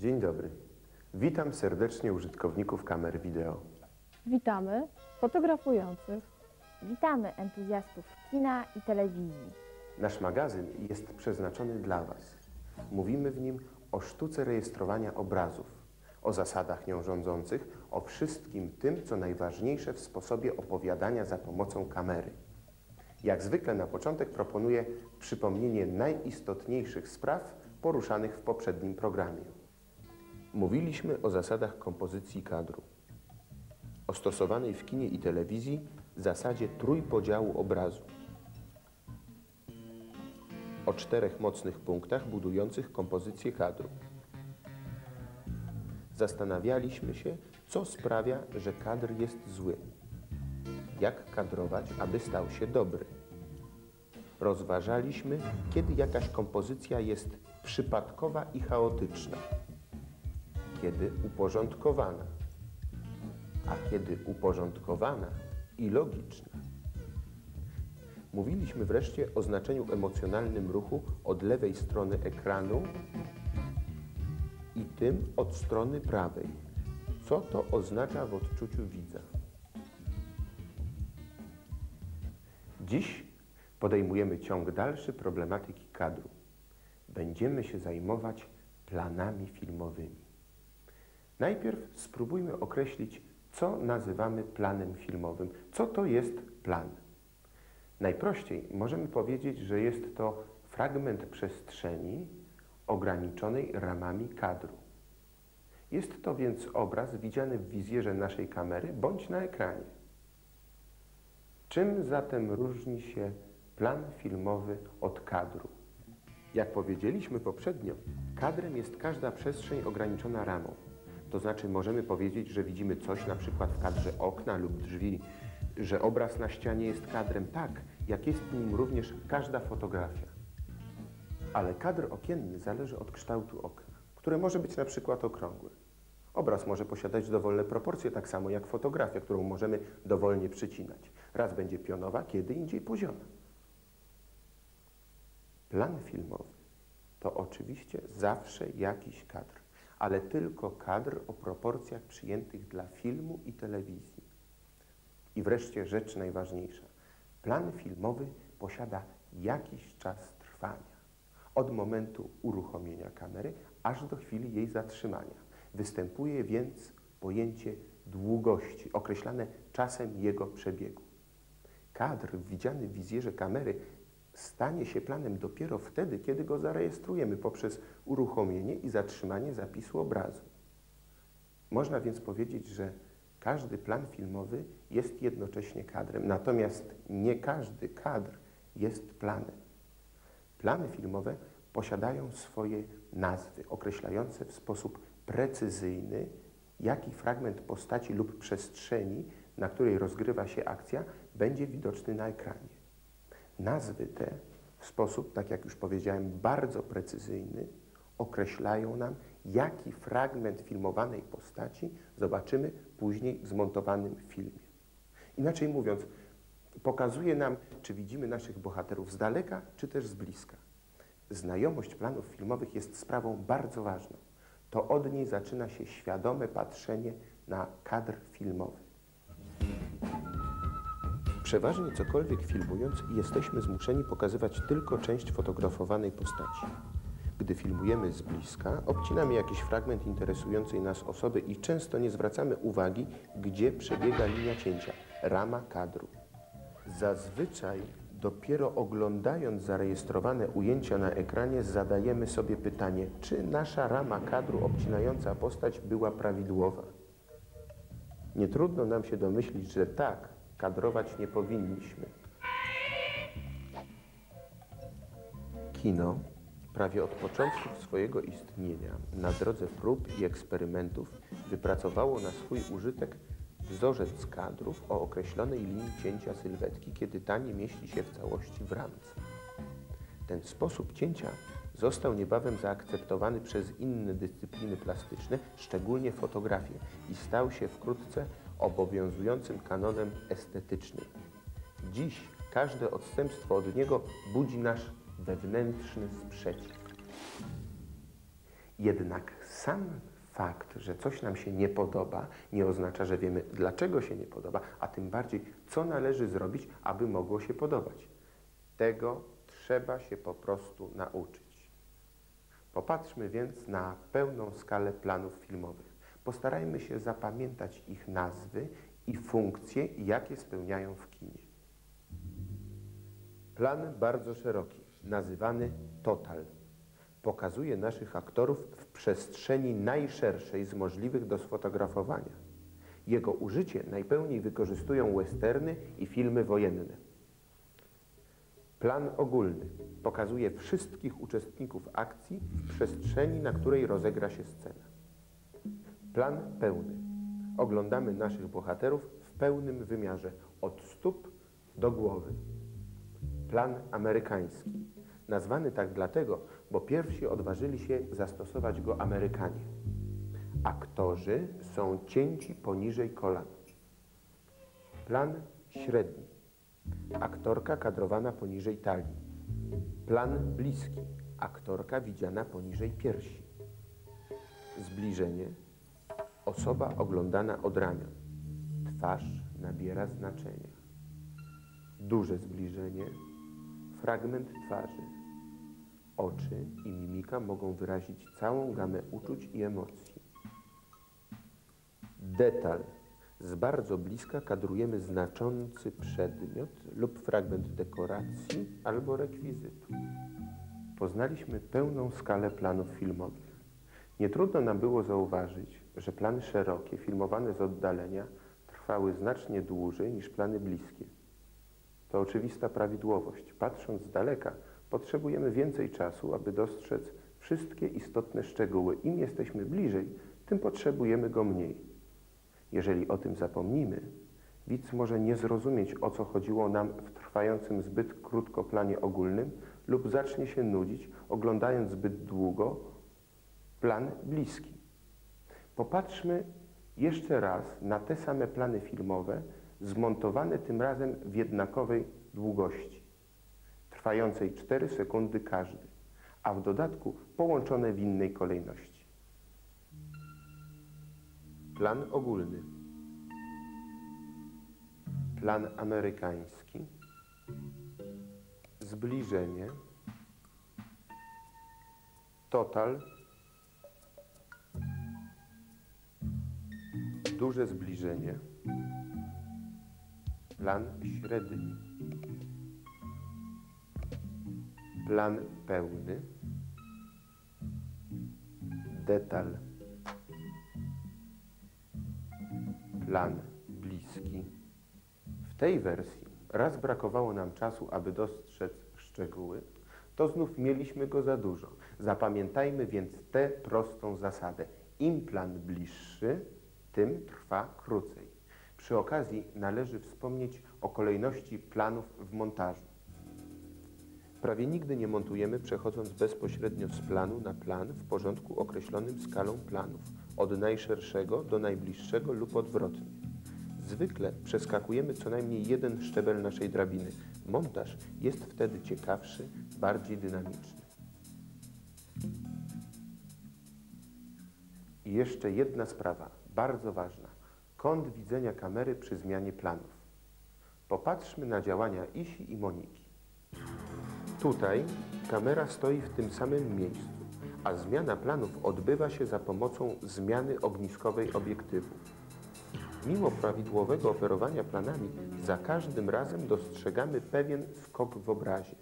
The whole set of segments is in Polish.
Dzień dobry. Witam serdecznie użytkowników kamer wideo. Witamy fotografujących. Witamy entuzjastów kina i telewizji. Nasz magazyn jest przeznaczony dla Was. Mówimy w nim o sztuce rejestrowania obrazów, o zasadach nią rządzących, o wszystkim tym, co najważniejsze w sposobie opowiadania za pomocą kamery. Jak zwykle na początek proponuję przypomnienie najistotniejszych spraw poruszanych w poprzednim programie. Mówiliśmy o zasadach kompozycji kadru, o stosowanej w kinie i telewizji zasadzie trójpodziału obrazu, o czterech mocnych punktach budujących kompozycję kadru. Zastanawialiśmy się, co sprawia, że kadr jest zły. Jak kadrować, aby stał się dobry. Rozważaliśmy, kiedy jakaś kompozycja jest przypadkowa i chaotyczna, kiedy uporządkowana, a kiedy uporządkowana i logiczna. Mówiliśmy wreszcie o znaczeniu emocjonalnym ruchu od lewej strony ekranu i tym od strony prawej. Co to oznacza w odczuciu widza? Dziś podejmujemy ciąg dalszy problematyki kadru. Będziemy się zajmować planami filmowymi. Najpierw spróbujmy określić, co nazywamy planem filmowym. Co to jest plan? Najprościej możemy powiedzieć, że jest to fragment przestrzeni ograniczonej ramami kadru. Jest to więc obraz widziany w wizjerze naszej kamery bądź na ekranie. Czym zatem różni się plan filmowy od kadru? Jak powiedzieliśmy poprzednio, kadrem jest każda przestrzeń ograniczona ramą. To znaczy możemy powiedzieć, że widzimy coś na przykład w kadrze okna lub drzwi, że obraz na ścianie jest kadrem tak, jak jest nim również każda fotografia. Ale kadr okienny zależy od kształtu okna, które może być na przykład okrągłe. Obraz może posiadać dowolne proporcje, tak samo jak fotografia, którą możemy dowolnie przycinać. Raz będzie pionowa, kiedy indziej pozioma. Plan filmowy to oczywiście zawsze jakiś kadr, ale tylko kadr o proporcjach przyjętych dla filmu i telewizji. I wreszcie rzecz najważniejsza. Plan filmowy posiada jakiś czas trwania. Od momentu uruchomienia kamery aż do chwili jej zatrzymania. Występuje więc pojęcie długości, określane czasem jego przebiegu. Kadr widziany w wizjerze kamery stanie się planem dopiero wtedy, kiedy go zarejestrujemy poprzez uruchomienie i zatrzymanie zapisu obrazu. Można więc powiedzieć, że każdy plan filmowy jest jednocześnie kadrem, natomiast nie każdy kadr jest planem. Plany filmowe posiadają swoje nazwy określające w sposób precyzyjny, jaki fragment postaci lub przestrzeni, na której rozgrywa się akcja, będzie widoczny na ekranie. Nazwy te w sposób, tak jak już powiedziałem, bardzo precyzyjny określają nam, jaki fragment filmowanej postaci zobaczymy później w zmontowanym filmie. Inaczej mówiąc, pokazuje nam, czy widzimy naszych bohaterów z daleka, czy też z bliska. Znajomość planów filmowych jest sprawą bardzo ważną. To od niej zaczyna się świadome patrzenie na kadr filmowy. Przeważnie cokolwiek filmując, jesteśmy zmuszeni pokazywać tylko część fotografowanej postaci. Gdy filmujemy z bliska, obcinamy jakiś fragment interesującej nas osoby i często nie zwracamy uwagi, gdzie przebiega linia cięcia, rama kadru. Zazwyczaj dopiero oglądając zarejestrowane ujęcia na ekranie zadajemy sobie pytanie, czy nasza rama kadru obcinająca postać była prawidłowa. Nie trudno nam się domyślić, że tak, kadrować nie powinniśmy. Kino prawie od początku swojego istnienia na drodze prób i eksperymentów wypracowało na swój użytek wzorzec kadrów o określonej linii cięcia sylwetki, kiedy ta nie mieści się w całości w ramce. Ten sposób cięcia został niebawem zaakceptowany przez inne dyscypliny plastyczne, szczególnie fotografię, i stał się wkrótce obowiązującym kanonem estetycznym. Dziś każde odstępstwo od niego budzi nasz wewnętrzny sprzeciw. Jednak sam fakt, że coś nam się nie podoba, nie oznacza, że wiemy, dlaczego się nie podoba, a tym bardziej, co należy zrobić, aby mogło się podobać. Tego trzeba się po prostu nauczyć. Popatrzmy więc na pełną skalę planów filmowych. Postarajmy się zapamiętać ich nazwy i funkcje, jakie spełniają w kinie. Plan bardzo szeroki, nazywany total, pokazuje naszych aktorów w przestrzeni najszerszej z możliwych do sfotografowania. Jego użycie najpełniej wykorzystują westerny i filmy wojenne. Plan ogólny pokazuje wszystkich uczestników akcji w przestrzeni, na której rozegra się scena. Plan pełny. Oglądamy naszych bohaterów w pełnym wymiarze, od stóp do głowy. Plan amerykański. Nazwany tak dlatego, bo pierwsi odważyli się zastosować go Amerykanie. Aktorzy są cięci poniżej kolan. Plan średni. Aktorka kadrowana poniżej talii. Plan bliski. Aktorka widziana poniżej piersi. Zbliżenie. Osoba oglądana od ramion. Twarz nabiera znaczenia. Duże zbliżenie. Fragment twarzy. Oczy i mimika mogą wyrazić całą gamę uczuć i emocji. Detal. Z bardzo bliska kadrujemy znaczący przedmiot lub fragment dekoracji albo rekwizytu. Poznaliśmy pełną skalę planów filmowych. Nie trudno nam było zauważyć, że plany szerokie, filmowane z oddalenia, trwały znacznie dłużej niż plany bliskie. To oczywista prawidłowość. Patrząc z daleka, potrzebujemy więcej czasu, aby dostrzec wszystkie istotne szczegóły. Im jesteśmy bliżej, tym potrzebujemy go mniej. Jeżeli o tym zapomnimy, widz może nie zrozumieć, o co chodziło nam w trwającym zbyt krótko planie ogólnym lub zacznie się nudzić, oglądając zbyt długo plan bliski. Popatrzmy jeszcze raz na te same plany filmowe, zmontowane tym razem w jednakowej długości, trwającej 4 sekundy każdy, a w dodatku połączone w innej kolejności. Plan ogólny. Plan amerykański. Zbliżenie. Total. Duże zbliżenie. Plan średni. Plan pełny. Detal. Plan bliski. W tej wersji raz brakowało nam czasu, aby dostrzec szczegóły, to znów mieliśmy go za dużo. Zapamiętajmy więc tę prostą zasadę. Im plan bliższy, tym trwa krócej. Przy okazji należy wspomnieć o kolejności planów w montażu. Prawie nigdy nie montujemy przechodząc bezpośrednio z planu na plan w porządku określonym skalą planów, od najszerszego do najbliższego lub odwrotnie. Zwykle przeskakujemy co najmniej jeden szczebel naszej drabiny. Montaż jest wtedy ciekawszy, bardziej dynamiczny. I jeszcze jedna sprawa, bardzo ważna. Kąt widzenia kamery przy zmianie planów. Popatrzmy na działania Isi i Moniki. Tutaj kamera stoi w tym samym miejscu, a zmiana planów odbywa się za pomocą zmiany ogniskowej obiektywu. Mimo prawidłowego operowania planami, za każdym razem dostrzegamy pewien skok w obrazie.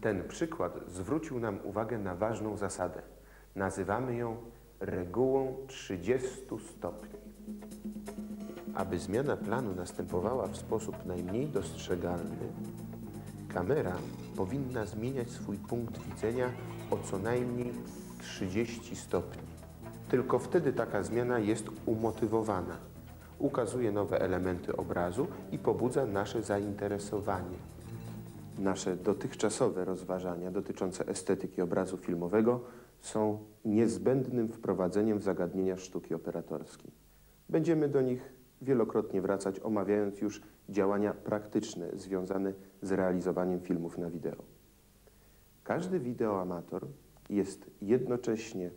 Ten przykład zwrócił nam uwagę na ważną zasadę. Nazywamy ją regułą 30 stopni. Aby zmiana planu następowała w sposób najmniej dostrzegalny, kamera powinna zmieniać swój punkt widzenia o co najmniej 30 stopni. Tylko wtedy taka zmiana jest umotywowana. Ukazuje nowe elementy obrazu i pobudza nasze zainteresowanie. Nasze dotychczasowe rozważania dotyczące estetyki obrazu filmowego są niezbędnym wprowadzeniem zagadnienia sztuki operatorskiej. Będziemy do nich wielokrotnie wracać, omawiając już działania praktyczne związane z realizowaniem filmów na wideo. Każdy wideoamator jest jednocześnie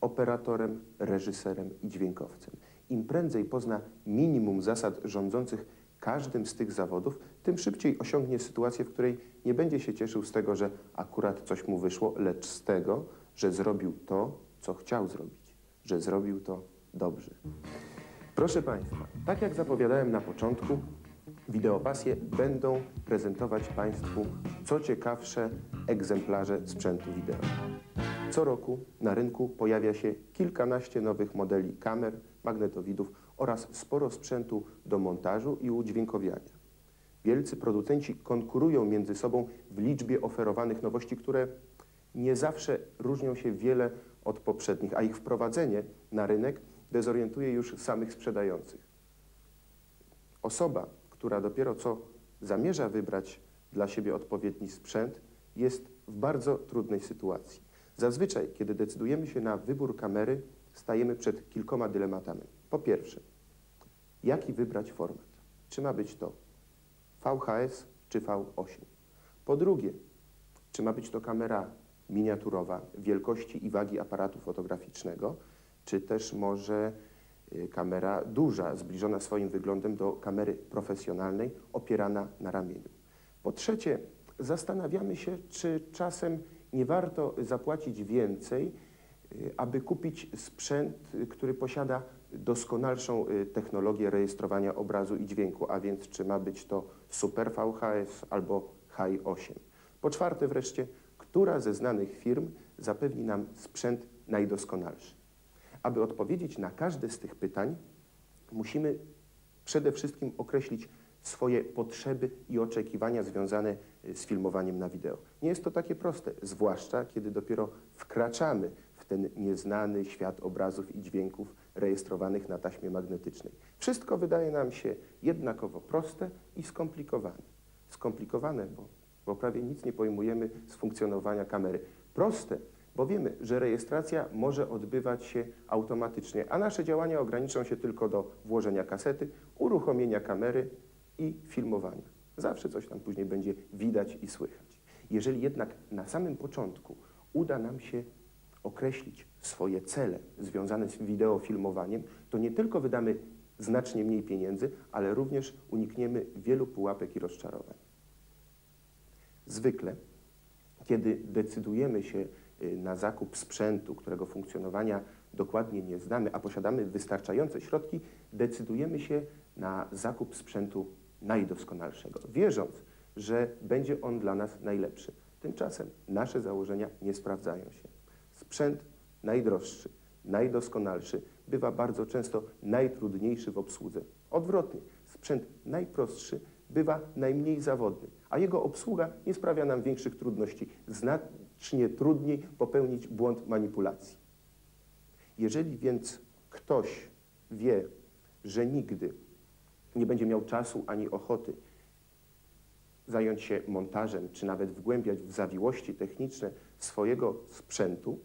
operatorem, reżyserem i dźwiękowcem. Im prędzej pozna minimum zasad rządzących każdym z tych zawodów, tym szybciej osiągnie sytuację, w której nie będzie się cieszył z tego, że akurat coś mu wyszło, lecz z tego, że zrobił to, co chciał zrobić, że zrobił to dobrze. Proszę Państwa, tak jak zapowiadałem na początku, Wideopasje będą prezentować Państwu co ciekawsze egzemplarze sprzętu wideo. Co roku na rynku pojawia się kilkanaście nowych modeli kamer, magnetowidów oraz sporo sprzętu do montażu i udźwiękowiania. Wielcy producenci konkurują między sobą w liczbie oferowanych nowości, które nie zawsze różnią się wiele od poprzednich, a ich wprowadzenie na rynek dezorientuje już samych sprzedających. Osoba, która dopiero co zamierza wybrać dla siebie odpowiedni sprzęt, jest w bardzo trudnej sytuacji. Zazwyczaj, kiedy decydujemy się na wybór kamery, stajemy przed kilkoma dylematami. Po pierwsze, jaki wybrać format? Czy ma być to VHS czy V8? Po drugie, czy ma być to kamera miniaturowa wielkości i wagi aparatu fotograficznego, czy też może y, kamera duża, zbliżona swoim wyglądem do kamery profesjonalnej, opierana na ramieniu. Po trzecie, zastanawiamy się, czy czasem nie warto zapłacić więcej, y, aby kupić sprzęt, y, który posiada doskonalszą technologię rejestrowania obrazu i dźwięku, a więc czy ma być to Super VHS albo Hi 8. Po czwarte wreszcie, która ze znanych firm zapewni nam sprzęt najdoskonalszy. Aby odpowiedzieć na każde z tych pytań, musimy przede wszystkim określić swoje potrzeby i oczekiwania związane z filmowaniem na wideo. Nie jest to takie proste, zwłaszcza kiedy dopiero wkraczamy w ten nieznany świat obrazów i dźwięków rejestrowanych na taśmie magnetycznej. Wszystko wydaje nam się jednakowo proste i skomplikowane. Skomplikowane, bo, bo prawie nic nie pojmujemy z funkcjonowania kamery. Proste, bo wiemy, że rejestracja może odbywać się automatycznie, a nasze działania ograniczą się tylko do włożenia kasety, uruchomienia kamery i filmowania. Zawsze coś tam później będzie widać i słychać. Jeżeli jednak na samym początku uda nam się określić swoje cele związane z wideofilmowaniem, to nie tylko wydamy znacznie mniej pieniędzy, ale również unikniemy wielu pułapek i rozczarowań. Zwykle, kiedy decydujemy się y, na zakup sprzętu, którego funkcjonowania dokładnie nie znamy, a posiadamy wystarczające środki, decydujemy się na zakup sprzętu najdoskonalszego, wierząc, że będzie on dla nas najlepszy. Tymczasem nasze założenia nie sprawdzają się. Sprzęt najdroższy, najdoskonalszy bywa bardzo często najtrudniejszy w obsłudze. Odwrotnie, sprzęt najprostszy bywa najmniej zawodny, a jego obsługa nie sprawia nam większych trudności. Znacznie trudniej popełnić błąd manipulacji. Jeżeli więc ktoś wie, że nigdy nie będzie miał czasu ani ochoty zająć się montażem, czy nawet wgłębiać w zawiłości techniczne swojego sprzętu,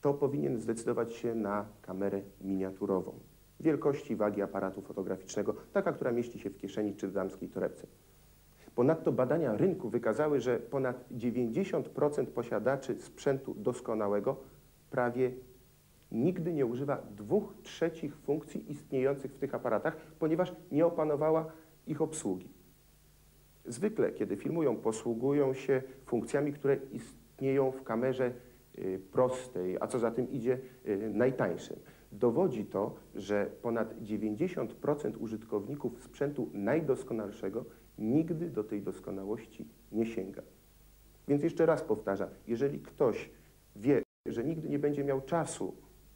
to powinien zdecydować się na kamerę miniaturową wielkości wagi aparatu fotograficznego, taka, która mieści się w kieszeni czy w damskiej torebce. Ponadto badania rynku wykazały, że ponad 90% posiadaczy sprzętu doskonałego prawie nigdy nie używa dwóch trzecich funkcji istniejących w tych aparatach, ponieważ nie opanowała ich obsługi. Zwykle, kiedy filmują, posługują się funkcjami, które istnieją w kamerze y, prostej, a co za tym idzie y, najtańszym. Dowodzi to, że ponad 90% użytkowników sprzętu najdoskonalszego nigdy do tej doskonałości nie sięga. Więc jeszcze raz powtarzam, jeżeli ktoś wie, że nigdy nie będzie miał czasu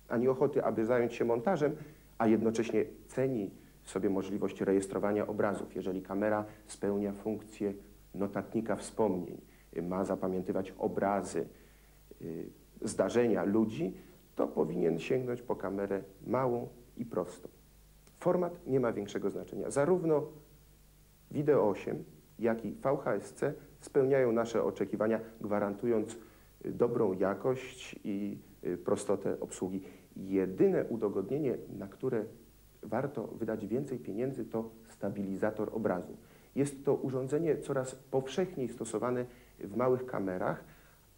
ani ochoty, aby zająć się montażem, a jednocześnie ceni sobie możliwość rejestrowania obrazów. Jeżeli kamera spełnia funkcję notatnika wspomnień, ma zapamiętywać obrazy, y, zdarzenia ludzi, to powinien sięgnąć po kamerę małą i prostą. Format nie ma większego znaczenia. Zarówno Video 8, jak i VHSC spełniają nasze oczekiwania, gwarantując dobrą jakość i y, prostotę obsługi. Jedyne udogodnienie, na które warto wydać więcej pieniędzy, to stabilizator obrazu. Jest to urządzenie coraz powszechniej stosowane w małych kamerach,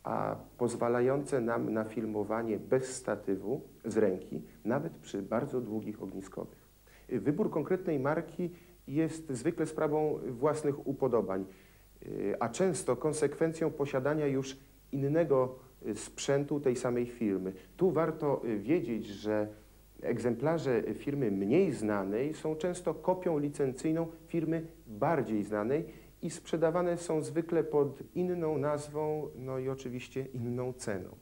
a pozwalające nam na filmowanie bez statywu z ręki, nawet przy bardzo długich ogniskowych. Wybór konkretnej marki jest zwykle sprawą własnych upodobań, y, a często konsekwencją posiadania już innego y, sprzętu tej samej firmy. Tu warto y, wiedzieć, że egzemplarze firmy mniej znanej są często kopią licencyjną firmy bardziej znanej i sprzedawane są zwykle pod inną nazwą, no i oczywiście inną ceną.